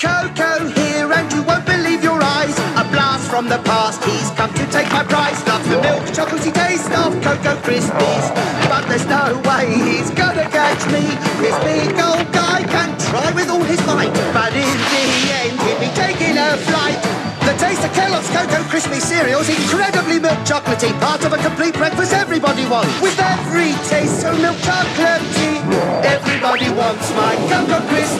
Coco here, and you won't believe your eyes. A blast from the past, he's come to take my prize. Loves the milk, chocolatey taste of Cocoa Krispies. But there's no way he's gonna catch me. This big old guy can try with all his might. But in the end, he'll be taking a flight. The taste of Kellogg's Cocoa Crispy cereals, incredibly milk chocolatey, part of a complete breakfast everybody wants. With every taste so milk chocolatey, everybody wants my Cocoa Crispy